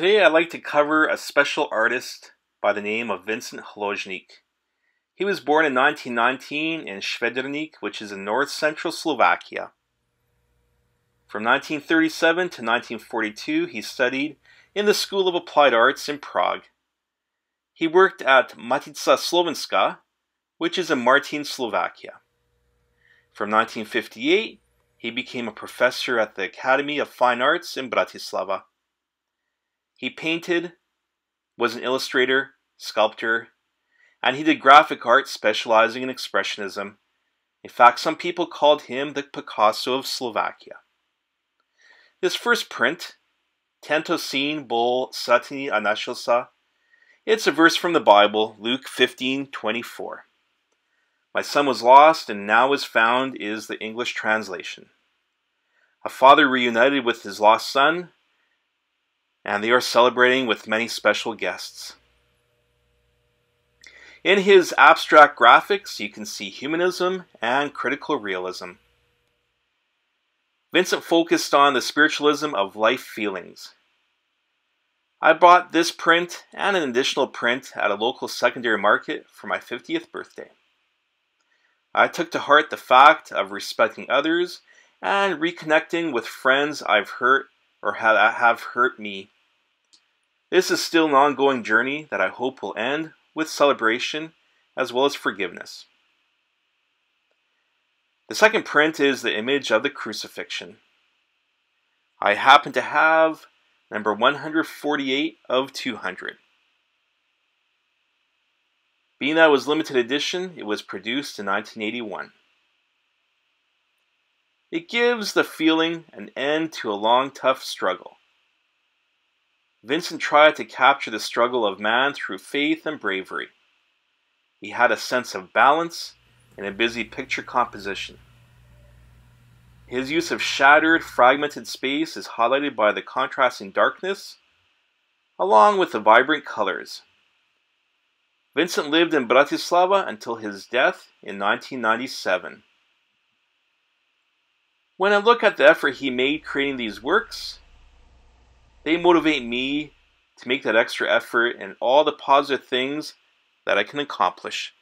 Today I'd like to cover a special artist by the name of Vincent Hložník. He was born in 1919 in Svederník, which is in north-central Slovakia. From 1937 to 1942 he studied in the School of Applied Arts in Prague. He worked at Matica Slovenska, which is in Martin, Slovakia. From 1958 he became a professor at the Academy of Fine Arts in Bratislava. He painted, was an illustrator, sculptor, and he did graphic art specializing in Expressionism. In fact, some people called him the Picasso of Slovakia. This first print, Tento syn bol satani anashilsa, it's a verse from the Bible, Luke 15:24. My son was lost and now is found is the English translation. A father reunited with his lost son, and they are celebrating with many special guests. In his abstract graphics, you can see humanism and critical realism. Vincent focused on the spiritualism of life feelings. I bought this print and an additional print at a local secondary market for my 50th birthday. I took to heart the fact of respecting others and reconnecting with friends I've hurt or have hurt me. This is still an ongoing journey that I hope will end with celebration as well as forgiveness. The second print is the image of the crucifixion. I happen to have number 148 of 200. Being that it was limited edition, it was produced in 1981. It gives the feeling an end to a long, tough struggle. Vincent tried to capture the struggle of man through faith and bravery. He had a sense of balance in a busy picture composition. His use of shattered, fragmented space is highlighted by the contrasting darkness, along with the vibrant colors. Vincent lived in Bratislava until his death in 1997. When I look at the effort he made creating these works, they motivate me to make that extra effort and all the positive things that I can accomplish.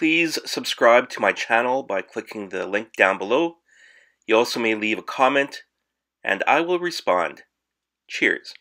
Please subscribe to my channel by clicking the link down below. You also may leave a comment and I will respond. Cheers.